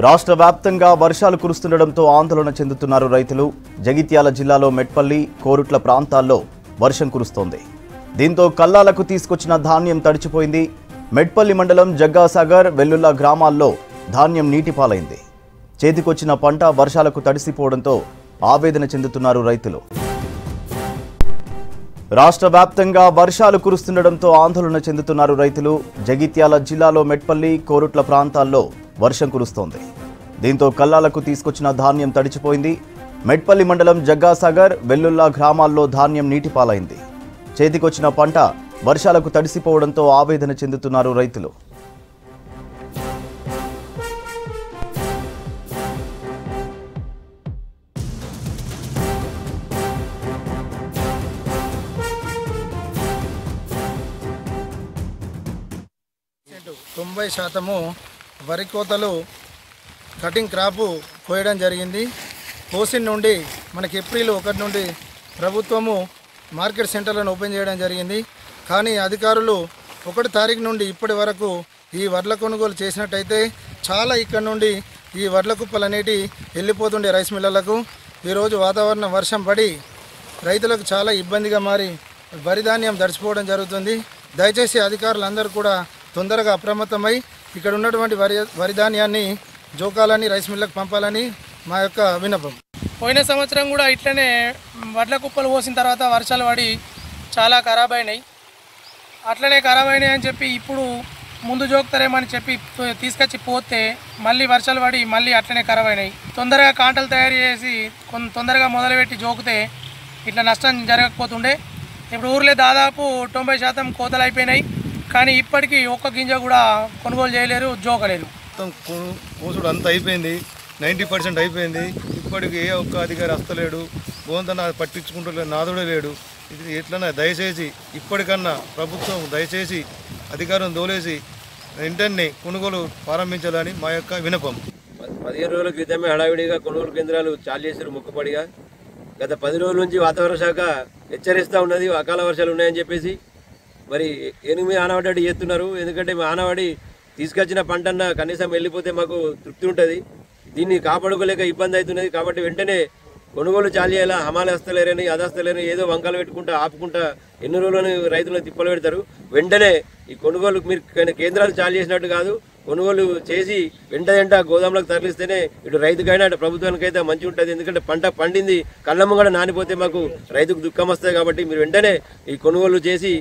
రాష్ట్ర వ్యాప్తంగా వర్షాలు కురుస్తుండటంతో ఆందోళన చెందుతున్నారు రైతులు. జగిత్యాల జిల్లాలో మెట్పల్లి కోరుట్ల ప్రాంతాల్లో వర్షం కురుస్తోంది. దీంతో కల్లాలకు తీసుకొచ్చిన ధాన్యం తడిచిపోయింది. మెట్పల్లి మండలం జగ్గాసాగర్ వెల్లుల్ల గ్రామాల్లో ధాన్యం నీటిపాలైంది. చేతికొచ్చిన పంట వర్షాలకు తడిసిపోవడంతో ఆవేదన చెందుతున్నారు రైతులు. రాష్ట్ర వ్యాప్తంగా వర్షాలు కురుస్తుండటంతో ఆందోళన చెందుతున్నారు రైతులు. జగిత్యాల జిల్లాలో మెట్పల్లి కోరుట్ల ప్రాంతాల్లో వర్షం కురుస్తోంది. దీంతో కల్లాలకు తీసుకొచ్చిన ధాన్యం తడిచిపోయింది. మెట్పల్లి మండలం జగ్గాసాగర్ వెల్లుల్లా గ్రామాల్లో ధాన్యం నీటిపాలైంది. చేతికొచ్చిన పంట వర్షాలకు తడిసిపోవడంతో ఆవేదన చెందుతున్నారు రైతులు. తొంభై శాతము వరి కోతలు కటింగ్ క్రాపు కోయడం జరిగింది. కోసిన నుండి మనకి ఏప్రిల్ ఒకటి నుండి ప్రభుత్వము మార్కెట్ సెంటర్లను ఓపెన్ చేయడం జరిగింది. కానీ అధికారులు ఒకటి తారీఖు నుండి ఇప్పటి వరకు ఈ వడ్ల కొనుగోలు చేసినట్టయితే చాలా ఇక్కడ నుండి ఈ వడ్ల కుప్పలు అనేటి వెళ్ళిపోతుండే రైస్ మిల్లర్లకు ఈరోజు వాతావరణం వర్షం పడి రైతులకు చాలా ఇబ్బందిగా మారి వరి ధాన్యం దడిచిపోవడం జరుగుతుంది. దయచేసి అధికారులందరూ కూడా తొందరగా అప్రమత్తమై ఇక్కడ ఉన్నటువంటి వరి వరి ధాన్యాన్ని జోకాలని రైస్ మిల్లకు పంపాలని మా యొక్క విన్నపం. పోయిన సంవత్సరం కూడా ఇట్లనే వడ్ల కుప్పలు పోసిన తర్వాత వర్షాలు పడి చాలా ఖరాబ్ అయినాయి. అట్లనే ఖరాబ్ అయినాయి అని చెప్పి ఇప్పుడు ముందు జోకుతారేమని చెప్పి తీసుకొచ్చి పోతే మళ్ళీ వర్షాలు పడి మళ్ళీ అట్లనే ఖరాబ్ అయినాయి. తొందరగా కాంటలు తయారు చేసి కొంత తొందరగా మొదలుపెట్టి జోకితే ఇట్లా నష్టం జరగకపోతుండే. ఇప్పుడు ఊర్లో దాదాపు తొంభై శాతం కోతలు అయిపోయినాయి. కానీ ఇప్పటికీ ఒక్క గింజ కూడా కొనుగోలు చేయలేరు జోకలేరు. మొత్తం కోసుడు అంతా అయిపోయింది. నైంటీ పర్సెంట్ అయిపోయింది. ఇప్పటికి ఏ ఒక్క అధికారి వస్తలేడు బోంత నా పట్టించుకుంటూ నాదుడే లేడు. ఇది ఎట్లన్నా దయచేసి ఇప్పటికన్నా ప్రభుత్వం దయచేసి అధికారం దోలేసి వెంటనే కొనుగోలు ప్రారంభించాలని మా యొక్క వినపం పదిహేను రోజుల క్రితమే హడావిడిగా కొనుగోలు కేంద్రాలు చాలు చేశారు ముక్కుపడిగా గత పది రోజుల నుంచి వాతావరణ శాఖ హెచ్చరిస్తూ ఉన్నది. అకాల వర్షాలు ఉన్నాయని చెప్పేసి మరి ఎనిమిది ఆనవాడి చేస్తున్నారు. ఎందుకంటే మా ఆనవాడి తీసుకొచ్చిన పంటన్న కనీసం వెళ్ళిపోతే మాకు తృప్తి ఉంటుంది. దీన్ని కాపాడుకోలేక ఇబ్బంది అవుతున్నది. కాబట్టి వెంటనే కొనుగోలు చాలు చేయాలా? హమాలి వస్తలేరని అదస్తలేరని ఏదో వంకలు పెట్టుకుంటా ఆపుకుంటా ఎన్ని రోజులని రైతులను తిప్పలు పెడతారు. వెంటనే ఈ కొనుగోలు మీరు కేంద్రాలు చాలు చేసినట్టు కాదు. కొనుగోలు చేసి వెంట వెంట గోదాములకు తరలిస్తేనే ఇటు రైతుకైనా అటు ప్రభుత్వానికైతే మంచి ఉంటుంది. ఎందుకంటే పంట పండింది కళ్ళమ్మ కూడా నానిపోతే మాకు రైతుకు దుఃఖం వస్తుంది కాబట్టి మీరు వెంటనే ఈ కొనుగోలు చేసి